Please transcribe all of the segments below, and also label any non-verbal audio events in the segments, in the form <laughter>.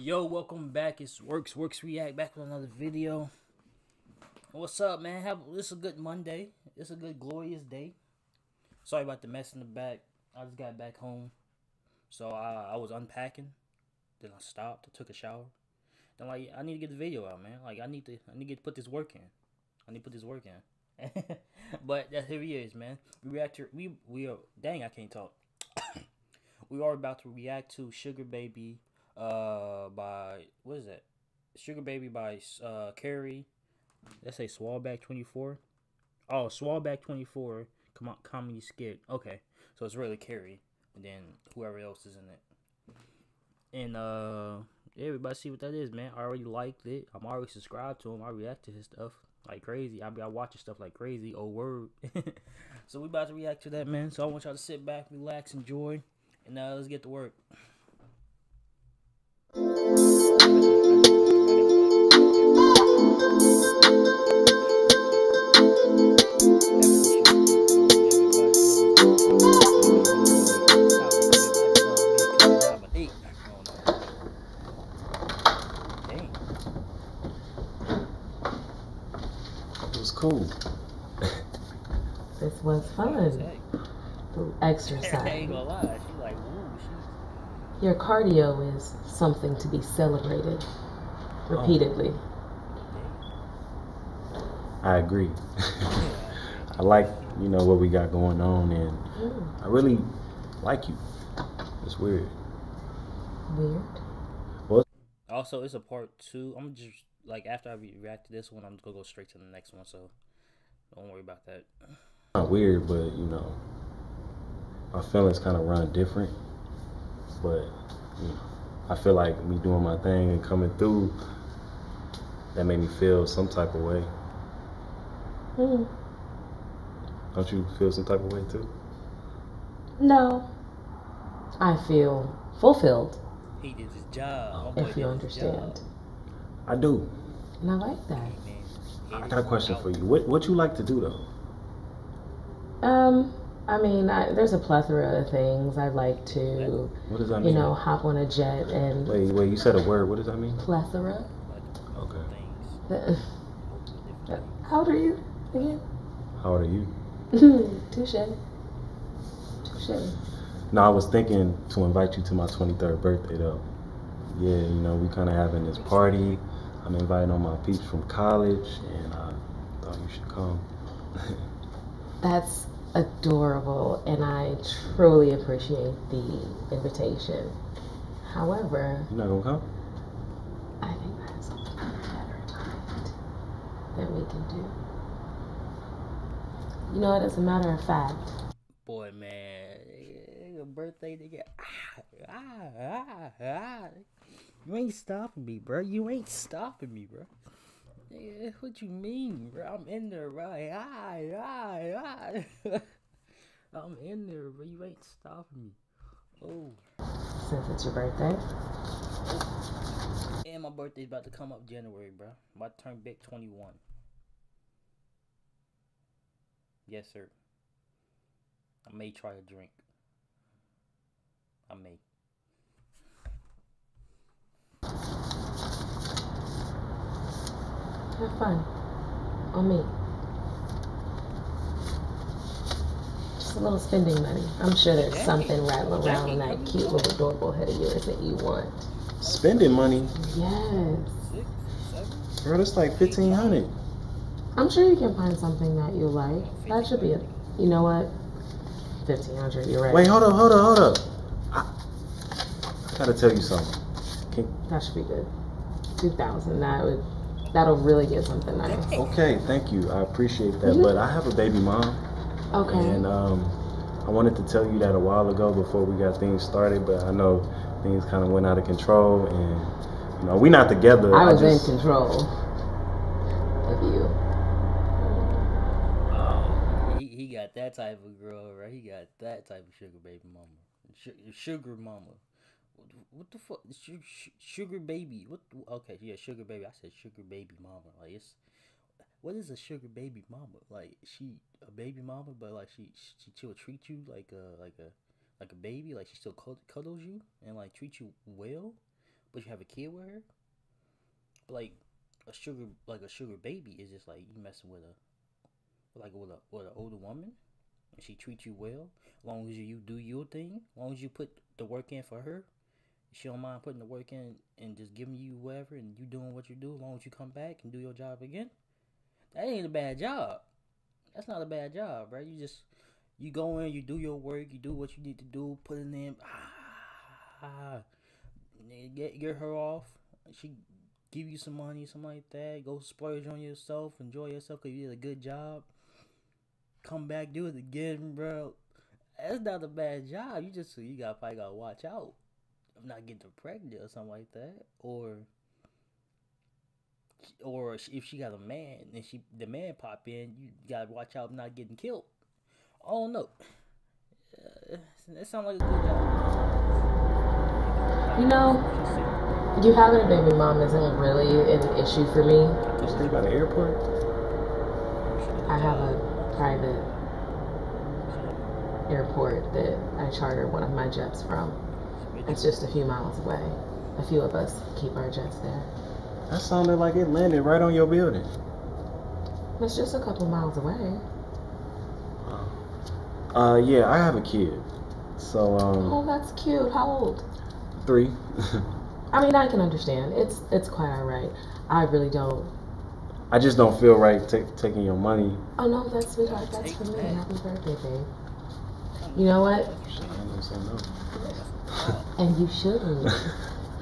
Yo, welcome back. It's Works Works React back with another video. What's up, man? Have is a good Monday. It's a good glorious day. Sorry about the mess in the back. I just got back home, so I, I was unpacking. Then I stopped. I took a shower. Then like I need to get the video out, man. Like I need to I need to put this work in. I need to put this work in. <laughs> but uh, here he is, man. We react to we we are dang I can't talk. <coughs> we are about to react to Sugar Baby uh by what is that? Sugar Baby by uh Carey. Let's say Swayback twenty four. Oh, Swayback twenty four. Come on, comedy skit. Okay, so it's really Carey, and then whoever else is in it. And uh, everybody see what that is, man. I already liked it. I'm already subscribed to him. I react to his stuff like crazy. I be I watching stuff like crazy. Oh word. <laughs> so we about to react to that, man. So I want y'all to sit back, relax, enjoy, and uh, let's get to work. It was cool. This was fun. Exercise. I ain't gonna lie. She like, ooh, she Your cardio is something to be celebrated repeatedly. I agree. <laughs> I like, you know, what we got going on, and Mm, I really like you. It's weird. weird. Also, it's a part two. I'm just like after I react to this one, I'm gonna go straight to the next one. So don't worry about that. Not weird, but you know, my feelings kind of run different. But you know, I feel like me doing my thing and coming through, that made me feel some type of way. Mm, Don't you feel some type of way too? no. I feel fulfilled, He did his job. My boy if you did job. understand. I do. And I like that. Man, I got a question for you. What what you like to do though? Um, I mean, I, there's a plethora of things I'd like to, What does that mean? you know, hop on a jet and Wait, wait. You said a word. What does that mean? plethora. Okay. things. Multiple different things. How old are you again? How old are you? <laughs> Touche. Touche. No, I was thinking to invite you to my 23rd birthday though. Yeah, you know, we kind of having this party. I'm inviting all my peeps from college, and I thought you should come. <laughs> That's adorable, and I truly appreciate the invitation. However, you're not gonna come? I think I have something better in mind that we can do. You know, it as a matter of fact, Boy, man, your birthday, nigga. Ah, ah, ah, ah. You ain't stopping me, bro. You ain't stopping me, bro. Nigga, what you mean, bro? I'm in there, right? Ah, ah, ah. I'm in there, bro. You ain't stopping me. Oh, since it's your birthday, and my birthday's about to come up January, bro. I'm about to turn big 21. Yes, sir. I may try a drink. I may. Have fun. On me. Just a little spending money. I'm sure there's Jackie. something rattling around in that cute little adorable head of yours that you want. Spending money, Yes. Six, seven? bro. That's like 1500. I'm sure you can find something that you like. That should be it. You know what? Fifteen hundred. You're right. Wait, hold up, hold up, hold up. I, I gotta tell you something. Can, That should be good. Two thousand. That would. That'll really get something nice. okay, thank you. I appreciate that. Mhm. But I have a baby mom. Okay. And um, I wanted to tell you that a while ago before we got things started, but I know things kind of went out of control, and you know we're not together. I was just, in control of you. Oh, he, he got that type of girl, right? He got that type of sugar baby mama. Sugar mama. What, the fuck? Su- su- sugar baby. What? Okay, yeah, sugar baby. I said sugar baby mama. Like it's. What is a sugar baby mama? Like she a baby mama, but like she she she'll treat you like a like a like a baby. Like she still cuddles you and like treats you well. but you have a kid with her. But like a sugar, like a sugar baby is just like you messing with a, like with a with an older woman, and she treats you well. Long as you, do your thing, long as you put the work in for her, she don't mind putting the work in and just giving you whatever, and you doing what you do. As long as you come back and do your job again, that ain't a bad job. That's not a bad job, right? You just you go in, you do your work, you do what you need to do, put in. Ah, get get her off. She give you some money, something like that. Go splurge on yourself, enjoy yourself because you did a good job. Come back, do it again, bro. That's not a bad job. You just you got probably gotta watch out of not getting pregnant or something like that, or or if she got a man and she the man pop in, you gotta watch out not getting killed. Oh no, uh, that sounds like a good job. You know, you having a baby mom isn't really an issue for me. You stay by the airport? I have a private airport that I charter one of my jets from. It's just a few miles away. A few of us keep our jets there. That sounded like it landed right on your building. It's just a couple miles away. Uh, yeah, I have a kid. So, um, Oh, that's cute. How old? three. <laughs> I mean, I can understand. It's it's quite all right. I really don't. I just don't feel right ta taking your money. Oh no, that's sweetheart. That's for me. Happy birthday, babe. You know what? I ain't gonna say no. And you shouldn't.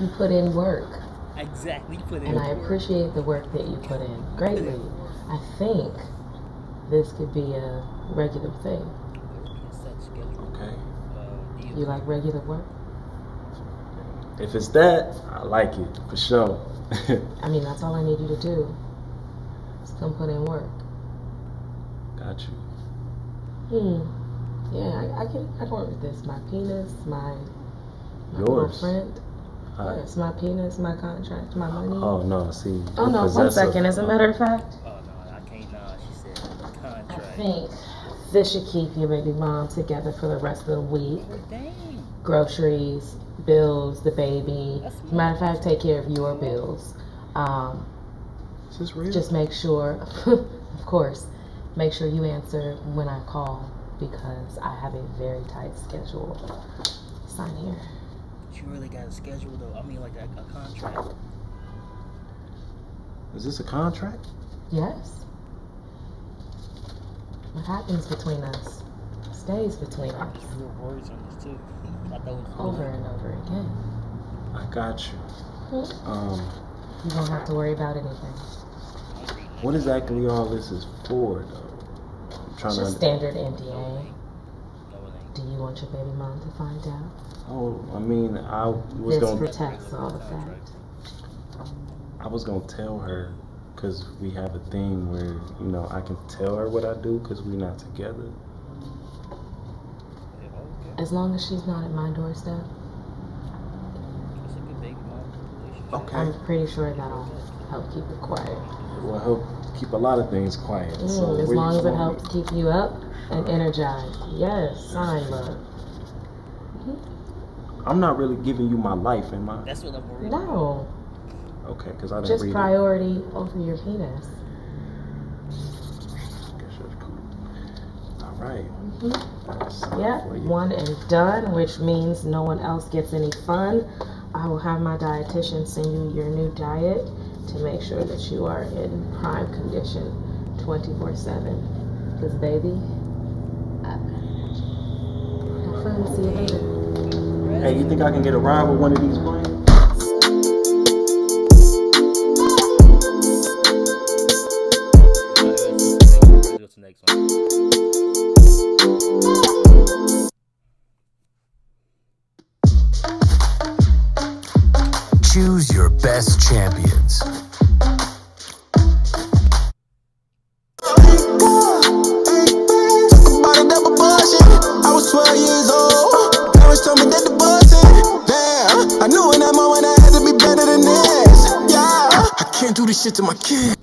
You put in work, Exactly. Put it and I appreciate the work that you put in greatly. I think this could be a regular thing. Okay. You like regular work? If it's that, I like it for sure. <laughs> I mean, that's all I need you to do. Just come put in work. Got you. Hmm. Yeah, I, I can. I can work with this. My penis, my my little Yours. friend. I- Yes, my penis, my contract, my money. oh no, see. Oh no, one second. As a matter of fact, Oh no, I can't. Nah, she said I think this should keep your baby mom together for the rest of the week. Dang. Groceries, bills, the baby. As a matter of fact, take care of your bills. Um, Is this real? just make sure, <laughs> of course, make sure you answer when I call because I have a very tight schedule. Sign here. She really got a schedule though. I mean, like a, a contract. Is this a contract? Yes. What happens between us stays between us There's real words on this too. <laughs> I thought it was over and over again. I got you. Hmm. Um, You don't have to worry about anything. what exactly all this is for, though? I'm trying Just to. standard No, NDA. ain't. No, it ain't. Do you want your baby mom to find out? Oh, I mean, I was This gonna. protects all of that. I was gonna tell her because we have a thing where you know I can tell her what I do because we're not together. As long as she's not at my doorstep, It's a good baby mom relationship. Okay. I'm pretty sure that'll help keep it quiet. It will help keep a lot of things quiet. Mm, so as long as it helps me? keep you up and energized. Yes, sign love. I'm not really giving you my life, am I? That's what I'm worried about. No, Okay, because I didn't just read priority over your penis. it. Guess. All right. Mhm. That's Yeah, for you. one and done, which means no one else gets any fun. I will have my dietitian send you your new diet to make sure that you are in prime condition 24 7. Because, baby, I've got Have fun. See you later. Hey, you think I can get a ride with one of these planes? this shit to my kids.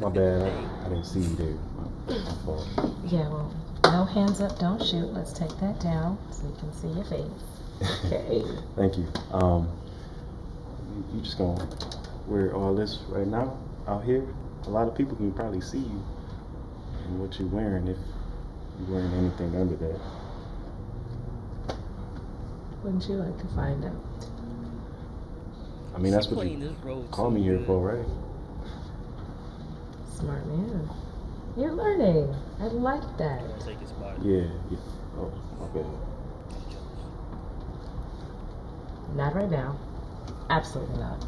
My bad. I, I, didn't see you there. Yeah, well, no hands up, don't shoot. Let's take that down so you can see your face. Okay. Thank you. Um, you, you just gonna wear all this right now out here? A lot of people can probably see you and what you're wearing if you're wearing anything under that. Wouldn't you like to find out? I mean, that's what you this role call me here good. for, right? Smart man. You're learning. I like that. Take his spot. Yeah. yeah. Oh, okay. Not right now. Absolutely not.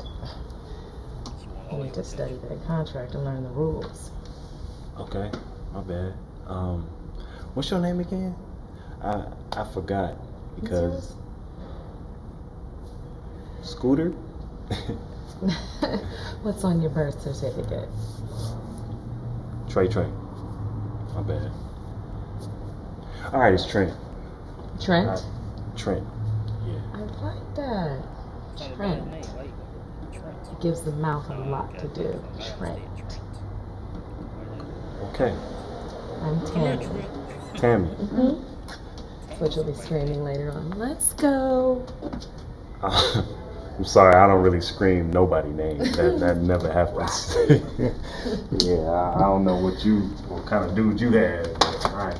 Want need to study that contract and learn the rules. Okay. My bad. Um, what's your name again? I I forgot because Scooter. <laughs> What's on your birth certificate? Trey Trey. My bad. All right, it's Trent. Trent? Trent. Yeah. I like that. It's not a bad Trent. name. Why you go with Trent? It gives the mouth a Oh, lot to do. Trent. Okay. I'm Come here, Tammy. Trent. Tammy. hmm That's what you'll be screaming later on. Let's go. Uh, <laughs> I'm sorry, I don't really scream nobody name. That that <laughs> never happens. <laughs> yeah, I, I don't know what you what kind of dude you had. All right.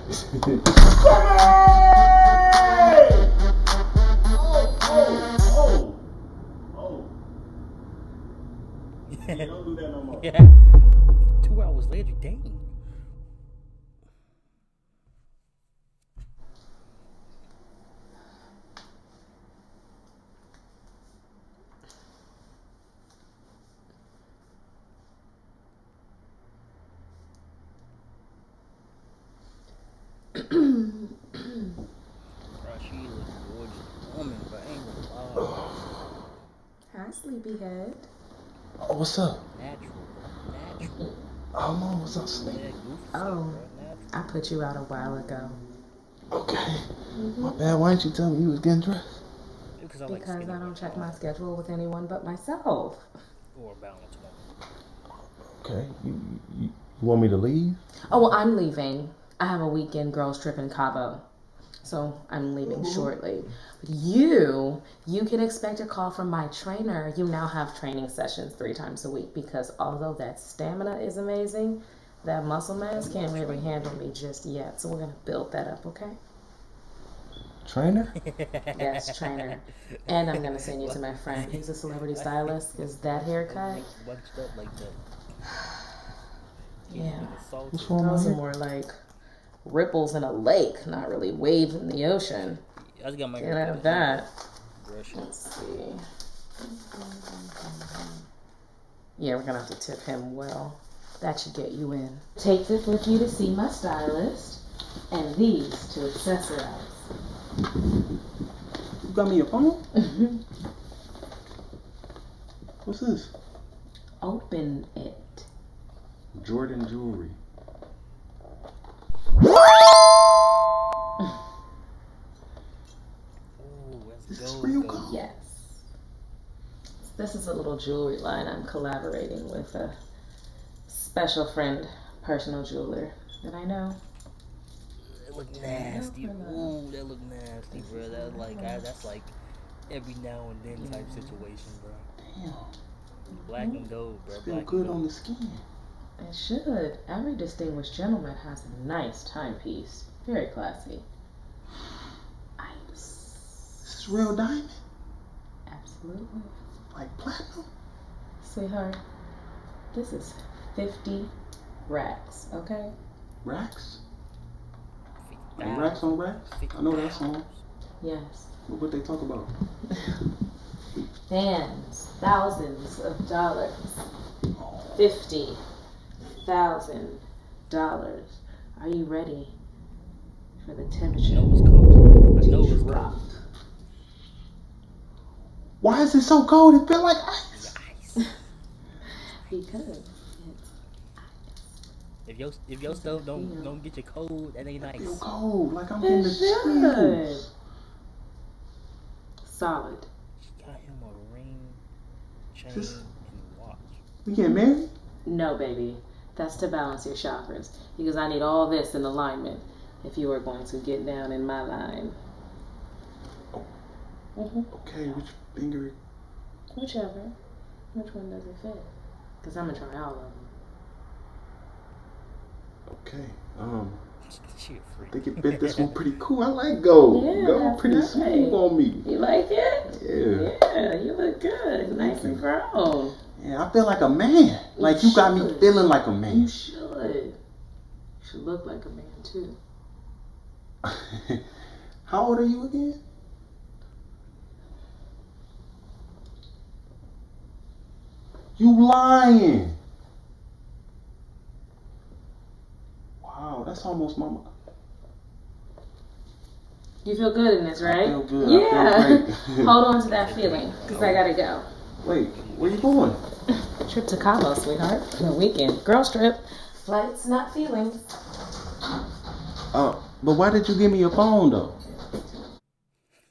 Yeah, don't do that no more. Yeah. Two hours later, dang. Bro, she is a gorgeous woman, but ain't gonna lie. Hi, sleepyhead. Oh, what's up? Natural, bro. Natural. Oh, no, what's up, Snake? Oh. stuff, bro. Natural. I put you out a while ago Okay. Mm-hmm. My bad. Why didn't you tell me you was getting dressed? Because I like because skinny I don't check my schedule with anyone but myself. Or a balanced woman. Okay. You, you, you want me to leave? Oh, well, I'm leaving. I have a weekend girls trip in Cabo. So I'm leaving mm-hmm. shortly. But you, you can expect a call from my trainer. You now have training sessions three times a week because although that stamina is amazing, that muscle mass can't really handle me just yet. So we're going to build that up, okay? Trainer? Yes, trainer. And I'm going to send you to my friend. He's a celebrity stylist because that haircut, Like bunched up like that. <sighs> yeah. Salty. What's wrong with Those are more like ripples in a lake, not really waves in the ocean. I just got my Get out of that. brush. Let's see. Yeah, we're gonna have to tip him well. That should get you in. Take this with you to see my stylist, and these to accessorize. You got me a phone? <laughs> What's this? Open it. Jordan jewelry. Ooh, let's This is go. real go. gold. Yes. This is a little jewelry line I'm collaborating with a special friend, personal jeweler that I know. It look nasty. Ooh, that look nasty, bro. That's like I, that's like every now and then type situation, bro. Damn. Black and mm-hmm. gold, bro. Feel good on the skin. It should. Every distinguished gentleman has a nice timepiece. Very classy. Ice. This is real diamond? Absolutely. Like platinum? Sweetheart, this is 50 racks, okay? Racks? Like racks on racks? I know that song. Yes. What what they talk about? Fans, thousands of dollars. Oh. Fifty thousand dollars. Are you ready for the I temperature know it's cold. I know to it's drop? cold. Why is it so cold? It feel like ice. Ice. <laughs> Because it's If your if your stuff don't don't get you cold, that ain't I feel nice. cold. Like I'm getting it the should. chills. Solid. She got him a ring, chain, This- and watch. We getting married? No, baby. That's to balance your chakras. Because I need all this in alignment if you are going to get down in my line. hmm Okay, which finger? Whichever. Which one does it fit? Because I'm going to try all of them. Okay. Um, She a I freak. think it fit this one pretty cool. I like <laughs> gold. Yeah, gold pretty nice. smooth on me. You like it? Yeah. Yeah, you look good. Nice and grown. Yeah, I feel like a man. Like you got me feeling like a man. You man. should. You should look like a man, too. <laughs> How old are you again? You lying. Wow, that's almost my mo- You feel good in this, right? feel good. I feel Yeah. great. <laughs> Hold on to that feeling, because I gotta go. Wait, where you going? Trip to Cabo, sweetheart. The weekend. Girls trip. Flights, not feelings. Uh, but why did you give me your phone though?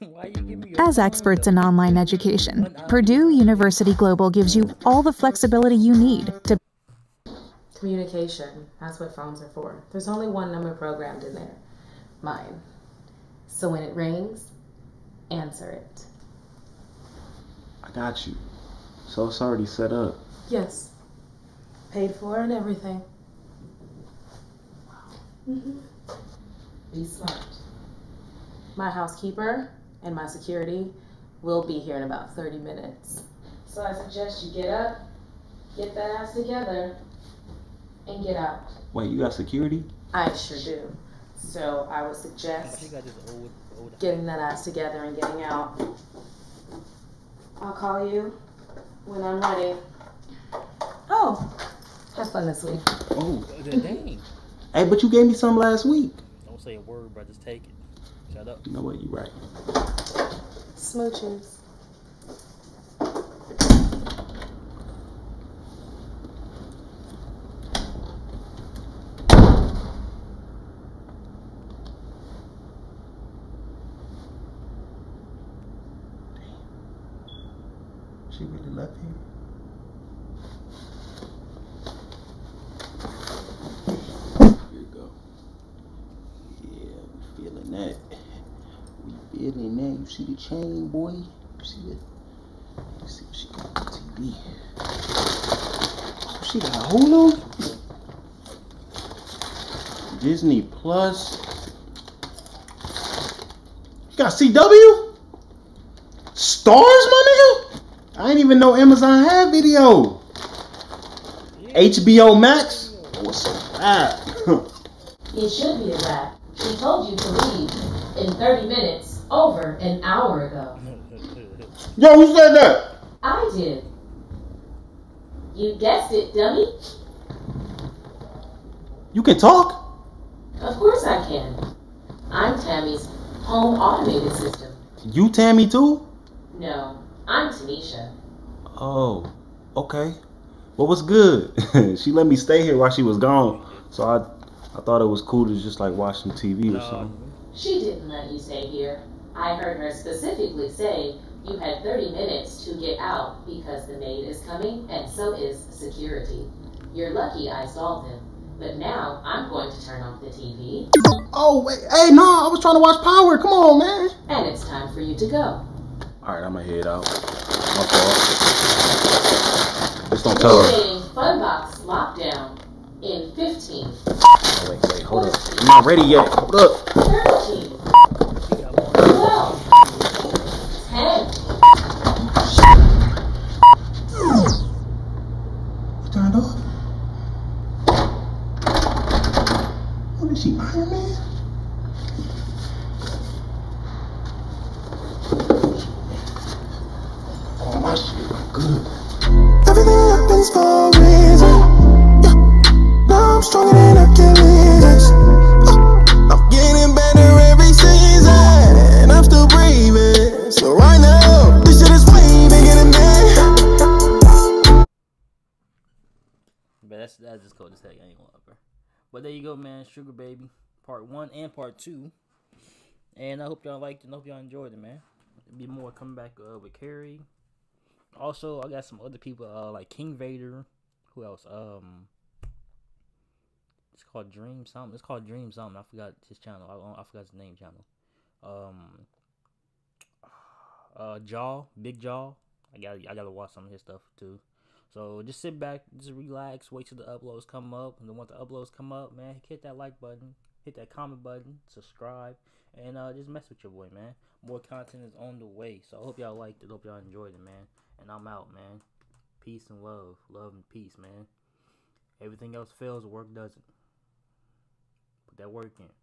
<laughs> Why you give me your As experts in online education, Purdue University Global gives you all the flexibility you need to Communication. That's what phones are for. There's only one number programmed in there. Mine. So when it rings, answer it. I got you. So it's already set up. Yes. Paid for and everything. Mm-hmm. Be smart. My housekeeper and my security will be here in about 30 minutes. So I suggest you get up, get that ass together, and get out. Wait, you got security? I sure do. So I would She suggest got this old, old. getting that ass together and getting out. I'll call you when I'm ready. Oh, have fun this week. Oh. Dang. Hey, but you gave me some last week. Don't say a word, bro. Just take it. Shut up. You know what? You right. Smooches. She really left here. Here you go. Yeah, we feeling that. We feeling that. You see the chain, boy? You see it? You see what she got on TV? Oh, she got Hulu? Disney Plus. Got CW? Stars, my nigga? I didn't even know Amazon had video. HBO Max? Oh, what's so bad? It should be a wrap. She told you to leave in 30 minutes over an hour ago. Yo, who said that? I did. You guessed it, dummy. You can talk? Of course I can. I'm Tammy's home automated system. You Tammy too? No, I'm Tanisha. Oh, okay. Well, what's good? <laughs> she let me stay here while she was gone, so I, I thought it was cool to just like watch some TV or No. something. She didn't let you stay here. I heard her specifically say you had 30 minutes to get out because the maid is coming and so is security. You're lucky I stalled him. But now I'm going to turn off the TV Oh wait, hey, no, I was trying to watch Power. Come on, man. and it's time for you to go. All right, I'm gonna head out. My fault. Just don't tell her. Initiating Funbox lockdown in 15, Oh, wait, wait, hold up. I'm not ready yet. Hold up. 13, She got more. 12, 10. Turned off. What is she, Iron Man? Everything happens for a reason. Now I'm stronger than Achilles. Uh, I'm getting better every season. And I'm still breathing. So right now, this shit is way bigger than me. But that's that's just cold as heck. I ain't gonna upper. But there you go, man. Sugar Baby, part one and part two. And I hope y'all liked it. and hope y'all enjoyed it, man. There'll be more coming back uh, with Carey. Also, I got some other people uh, like King Vader, who else? Um, it's called Dream something. It's called Dream something. I forgot his channel. I, I forgot his name channel. Um, uh, Jaw, Big Jaw. I got I gotta watch some of his stuff too. So just sit back, just relax, wait till the uploads come up, and then once the uploads come up, man, hit that like button, hit that comment button, subscribe, and uh, just mess with your boy, man. More content is on the way, so I hope y'all liked it, hope y'all enjoyed it, man. And I'm out, man. Peace and love, love and peace, man. Everything else fails, work doesn't. Put that work in.